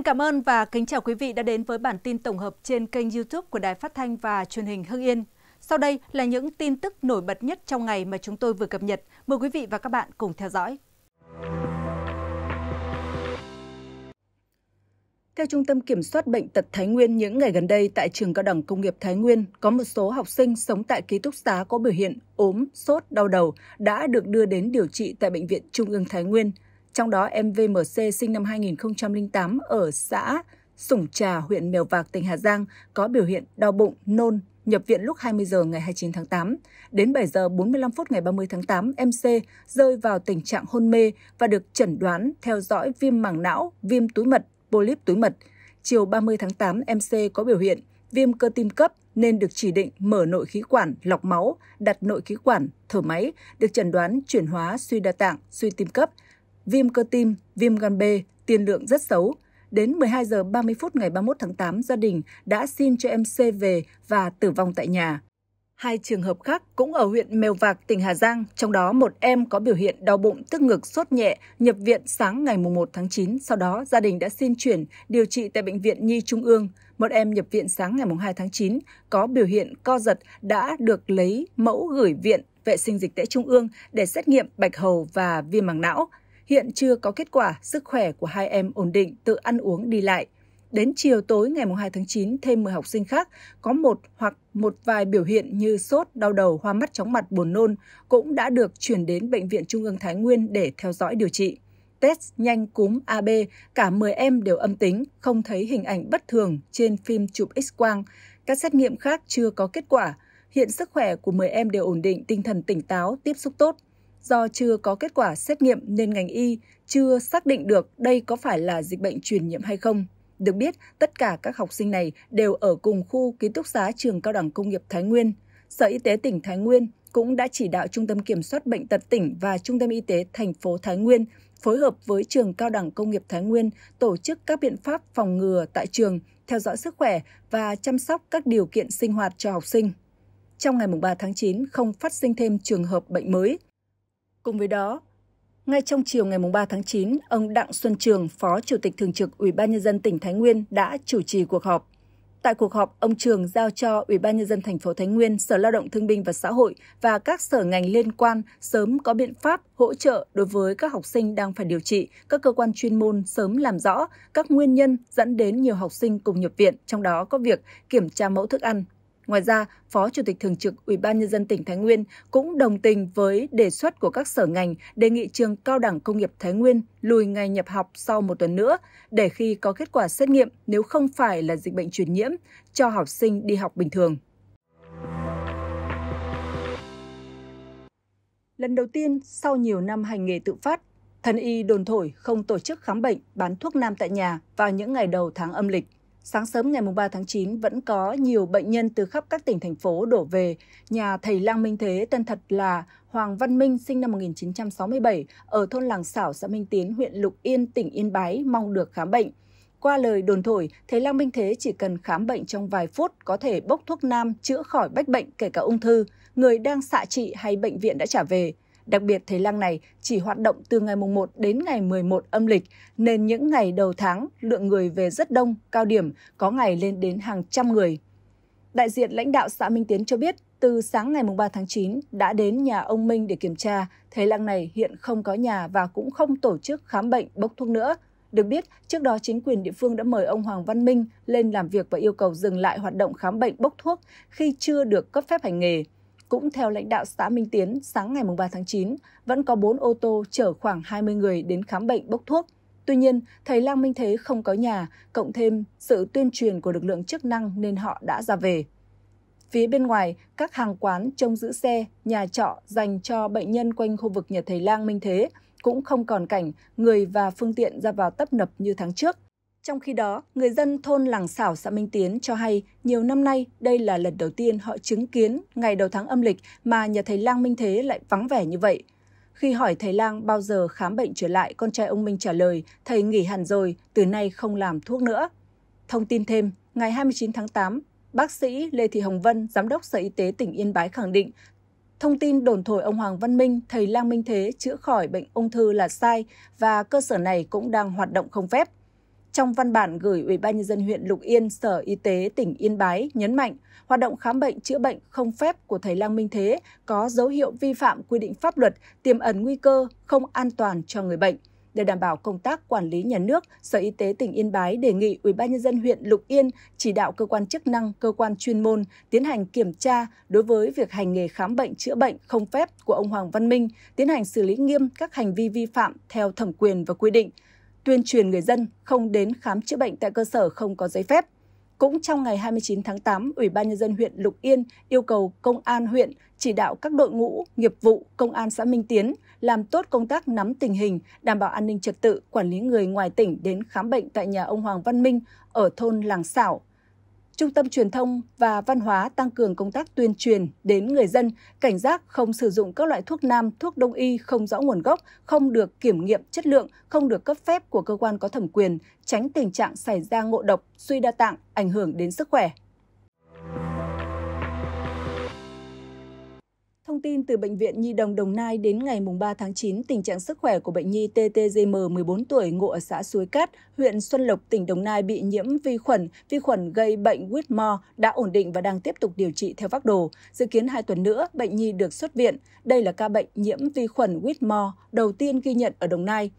Xin cảm ơn và kính chào quý vị đã đến với bản tin tổng hợp trên kênh YouTube của Đài Phát thanh và Truyền hình Hưng Yên. Sau đây là những tin tức nổi bật nhất trong ngày mà chúng tôi vừa cập nhật. Mời quý vị và các bạn cùng theo dõi. Theo Trung tâm Kiểm soát Bệnh tật Thái Nguyên, những ngày gần đây tại trường cao đẳng công nghiệp Thái Nguyên, có một số học sinh sống tại ký túc xá có biểu hiện ốm, sốt, đau đầu đã được đưa đến điều trị tại Bệnh viện Trung ương Thái Nguyên. Trong đó em VMC sinh năm 2008 ở xã Sủng Trà, huyện Mèo Vạc, tỉnh Hà Giang có biểu hiện đau bụng, nôn, nhập viện lúc 20 giờ ngày 29 tháng 8. Đến 7 giờ 45 phút ngày 30 tháng 8, MC rơi vào tình trạng hôn mê và được chẩn đoán theo dõi viêm màng não, viêm túi mật, polyp túi mật. Chiều 30 tháng 8, MC có biểu hiện viêm cơ tim cấp nên được chỉ định mở nội khí quản, lọc máu, đặt nội khí quản, thở máy, được chẩn đoán chuyển hóa suy đa tạng, suy tim cấp, viêm cơ tim, viêm gan B, tiên lượng rất xấu. Đến 12 giờ 30 phút ngày 31 tháng 8, gia đình đã xin cho em C về và tử vong tại nhà. Hai trường hợp khác cũng ở huyện Mèo Vạc, tỉnh Hà Giang, trong đó một em có biểu hiện đau bụng tức ngực sốt nhẹ, nhập viện sáng ngày 1 tháng 9, sau đó gia đình đã xin chuyển điều trị tại Bệnh viện Nhi Trung ương. Một em nhập viện sáng ngày 2 tháng 9 có biểu hiện co giật đã được lấy mẫu gửi viện vệ sinh dịch tễ Trung ương để xét nghiệm bạch hầu và viêm màng não. Hiện chưa có kết quả, sức khỏe của hai em ổn định, tự ăn uống đi lại. Đến chiều tối ngày 2 tháng 9, thêm 10 học sinh khác có một hoặc một vài biểu hiện như sốt, đau đầu, hoa mắt chóng mặt, buồn nôn cũng đã được chuyển đến Bệnh viện Trung ương Thái Nguyên để theo dõi điều trị. Test nhanh cúm AB, cả 10 em đều âm tính, không thấy hình ảnh bất thường trên phim chụp X-quang. Các xét nghiệm khác chưa có kết quả. Hiện sức khỏe của 10 em đều ổn định, tinh thần tỉnh táo, tiếp xúc tốt. Do chưa có kết quả xét nghiệm nên ngành y chưa xác định được đây có phải là dịch bệnh truyền nhiễm hay không. Được biết, tất cả các học sinh này đều ở cùng khu ký túc xá trường cao đẳng công nghiệp Thái Nguyên. Sở Y tế tỉnh Thái Nguyên cũng đã chỉ đạo Trung tâm Kiểm soát Bệnh tật tỉnh và Trung tâm Y tế thành phố Thái Nguyên phối hợp với trường cao đẳng công nghiệp Thái Nguyên tổ chức các biện pháp phòng ngừa tại trường, theo dõi sức khỏe và chăm sóc các điều kiện sinh hoạt cho học sinh. Trong ngày 3 tháng 9 không phát sinh thêm trường hợp bệnh mới. Cùng với đó, ngay trong chiều ngày 3 tháng 9, ông Đặng Xuân Trường, Phó Chủ tịch Thường trực Ủy ban nhân dân tỉnh Thái Nguyên đã chủ trì cuộc họp. Tại cuộc họp, ông Trường giao cho Ủy ban nhân dân thành phố Thái Nguyên, Sở Lao động Thương binh và Xã hội và các sở ngành liên quan sớm có biện pháp hỗ trợ đối với các học sinh đang phải điều trị, các cơ quan chuyên môn sớm làm rõ các nguyên nhân dẫn đến nhiều học sinh cùng nhập viện, trong đó có việc kiểm tra mẫu thức ăn, Ngoài ra, Phó Chủ tịch Thường trực Ủy ban Nhân dân tỉnh Thái Nguyên cũng đồng tình với đề xuất của các sở ngành đề nghị trường Cao đẳng Công nghiệp Thái Nguyên lùi ngày nhập học sau một tuần nữa để khi có kết quả xét nghiệm nếu không phải là dịch bệnh truyền nhiễm cho học sinh đi học bình thường. Lần đầu tiên sau nhiều năm hành nghề tự phát, thần y đồn thổi không tổ chức khám bệnh, bán thuốc nam tại nhà vào những ngày đầu tháng âm lịch. Sáng sớm ngày 3 tháng 9 vẫn có nhiều bệnh nhân từ khắp các tỉnh thành phố đổ về nhà thầy Lang Minh Thế tên thật là Hoàng Văn Minh sinh năm 1967 ở thôn Làng Xảo, xã Minh Tiến, huyện Lục Yên, tỉnh Yên Bái mong được khám bệnh. Qua lời đồn thổi, thầy Lang Minh Thế chỉ cần khám bệnh trong vài phút có thể bốc thuốc nam chữa khỏi bách bệnh kể cả ung thư, người đang xạ trị hay bệnh viện đã trả về. Đặc biệt thầy lang này chỉ hoạt động từ ngày mùng 1 đến ngày 11 âm lịch, nên những ngày đầu tháng lượng người về rất đông, cao điểm, có ngày lên đến hàng trăm người. Đại diện lãnh đạo xã Minh Tiến cho biết, từ sáng ngày mùng 3 tháng 9 đã đến nhà ông Minh để kiểm tra, thầy lang này hiện không có nhà và cũng không tổ chức khám bệnh bốc thuốc nữa. Được biết, trước đó chính quyền địa phương đã mời ông Hoàng Văn Minh lên làm việc và yêu cầu dừng lại hoạt động khám bệnh bốc thuốc khi chưa được cấp phép hành nghề. Cũng theo lãnh đạo xã Minh Tiến, sáng ngày 3 tháng 9, vẫn có 4 ô tô chở khoảng 20 người đến khám bệnh bốc thuốc. Tuy nhiên, thầy Lang Minh Thế không có nhà, cộng thêm sự tuyên truyền của lực lượng chức năng nên họ đã ra về. Phía bên ngoài, các hàng quán trông giữ xe, nhà trọ dành cho bệnh nhân quanh khu vực nhà thầy Lang Minh Thế cũng không còn cảnh người và phương tiện ra vào tấp nập như tháng trước. Trong khi đó, người dân thôn Làng Xảo xã Minh Tiến cho hay nhiều năm nay đây là lần đầu tiên họ chứng kiến ngày đầu tháng âm lịch mà nhà thầy Lang Minh Thế lại vắng vẻ như vậy. Khi hỏi thầy Lang bao giờ khám bệnh trở lại, con trai ông Minh trả lời thầy nghỉ hẳn rồi, từ nay không làm thuốc nữa. Thông tin thêm, ngày 29 tháng 8, bác sĩ Lê Thị Hồng Vân, Giám đốc Sở Y tế tỉnh Yên Bái khẳng định Thông tin đồn thổi ông Hoàng Văn Minh, thầy Lang Minh Thế chữa khỏi bệnh ung thư là sai và cơ sở này cũng đang hoạt động không phép. Trong văn bản gửi Ủy ban nhân dân huyện Lục Yên, Sở Y tế tỉnh Yên Bái nhấn mạnh, hoạt động khám bệnh chữa bệnh không phép của thầy lang Minh Thế có dấu hiệu vi phạm quy định pháp luật, tiềm ẩn nguy cơ không an toàn cho người bệnh. Để đảm bảo công tác quản lý nhà nước, Sở Y tế tỉnh Yên Bái đề nghị Ủy ban nhân dân huyện Lục Yên chỉ đạo cơ quan chức năng, cơ quan chuyên môn tiến hành kiểm tra đối với việc hành nghề khám bệnh chữa bệnh không phép của ông Hoàng Văn Minh, tiến hành xử lý nghiêm các hành vi vi phạm theo thẩm quyền và quy định tuyên truyền người dân không đến khám chữa bệnh tại cơ sở không có giấy phép. Cũng trong ngày 29 tháng 8, Ủy ban nhân dân huyện Lục Yên yêu cầu công an huyện chỉ đạo các đội ngũ, nghiệp vụ, công an xã Minh Tiến làm tốt công tác nắm tình hình, đảm bảo an ninh trật tự, quản lý người ngoài tỉnh đến khám bệnh tại nhà ông Hoàng Văn Minh ở thôn Làng Xảo, Trung tâm Truyền thông và Văn hóa tăng cường công tác tuyên truyền đến người dân, cảnh giác không sử dụng các loại thuốc nam, thuốc đông y không rõ nguồn gốc, không được kiểm nghiệm chất lượng, không được cấp phép của cơ quan có thẩm quyền, tránh tình trạng xảy ra ngộ độc, suy đa tạng, ảnh hưởng đến sức khỏe. Thông tin từ Bệnh viện Nhi đồng Đồng Nai đến ngày 3 tháng 9, tình trạng sức khỏe của bệnh nhi TTGM 14 tuổi ngụ ở xã Suối Cát, huyện Xuân Lộc, tỉnh Đồng Nai bị nhiễm vi khuẩn, vi khuẩn gây bệnh Whitmore đã ổn định và đang tiếp tục điều trị theo phác đồ. Dự kiến 2 tuần nữa, bệnh nhi được xuất viện. Đây là ca bệnh nhiễm vi khuẩn Whitmore đầu tiên ghi nhận ở Đồng Nai.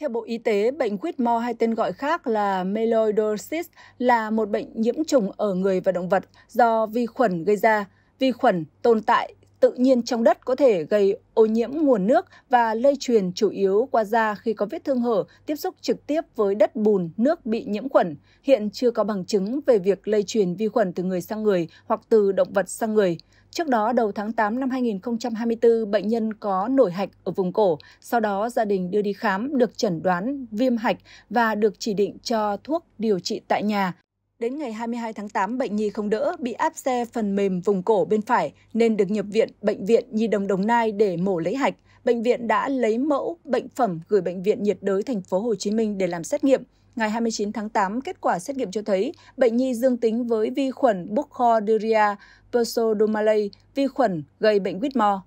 Theo Bộ Y tế, bệnh Whitmore hay tên gọi khác là Melioidosis là một bệnh nhiễm trùng ở người và động vật do vi khuẩn gây ra. Vi khuẩn tồn tại tự nhiên trong đất có thể gây ô nhiễm nguồn nước và lây truyền chủ yếu qua da khi có vết thương hở tiếp xúc trực tiếp với đất bùn, nước bị nhiễm khuẩn. Hiện chưa có bằng chứng về việc lây truyền vi khuẩn từ người sang người hoặc từ động vật sang người. Trước đó, đầu tháng 8 năm 2024, bệnh nhân có nổi hạch ở vùng cổ. Sau đó, gia đình đưa đi khám, được chẩn đoán viêm hạch và được chỉ định cho thuốc điều trị tại nhà. Đến ngày 22 tháng 8, bệnh nhi không đỡ, bị áp xe phần mềm vùng cổ bên phải nên được nhập viện Bệnh viện Nhi đồng Đồng Nai để mổ lấy hạch. Bệnh viện đã lấy mẫu bệnh phẩm gửi Bệnh viện nhiệt đới thành phố Hồ Chí Minh để làm xét nghiệm. Ngày 29 tháng 8, kết quả xét nghiệm cho thấy bệnh nhi dương tính với vi khuẩn Burkholderia pseudomalay, vi khuẩn gây bệnh Whitmore.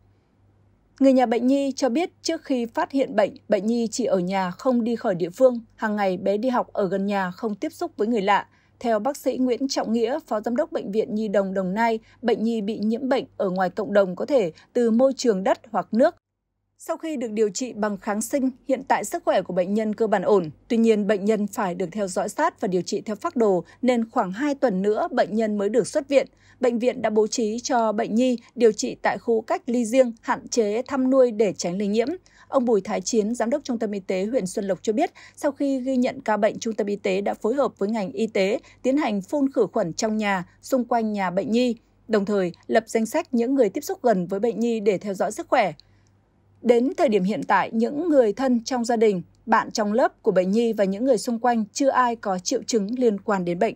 Người nhà bệnh nhi cho biết trước khi phát hiện bệnh, bệnh nhi chỉ ở nhà không đi khỏi địa phương. Hàng ngày bé đi học ở gần nhà không tiếp xúc với người lạ. Theo bác sĩ Nguyễn Trọng Nghĩa, Phó Giám đốc Bệnh viện Nhi đồng Đồng Nai, bệnh nhi bị nhiễm bệnh ở ngoài cộng đồng có thể từ môi trường đất hoặc nước. Sau khi được điều trị bằng kháng sinh, hiện tại sức khỏe của bệnh nhân cơ bản ổn. Tuy nhiên, bệnh nhân phải được theo dõi sát và điều trị theo phác đồ, nên khoảng 2 tuần nữa bệnh nhân mới được xuất viện. Bệnh viện đã bố trí cho bệnh nhi điều trị tại khu cách ly riêng, hạn chế thăm nuôi để tránh lây nhiễm. Ông Bùi Thái Chiến, Giám đốc Trung tâm Y tế huyện Xuân Lộc cho biết, sau khi ghi nhận ca bệnh, Trung tâm Y tế đã phối hợp với ngành y tế tiến hành phun khử khuẩn trong nhà, xung quanh nhà bệnh nhi, đồng thời lập danh sách những người tiếp xúc gần với bệnh nhi để theo dõi sức khỏe. Đến thời điểm hiện tại, những người thân trong gia đình, bạn trong lớp của bệnh nhi và những người xung quanh chưa ai có triệu chứng liên quan đến bệnh.